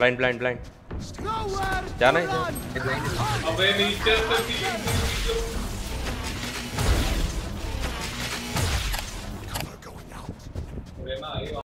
Blind blind blind जाना है। अबे नीचे से तीन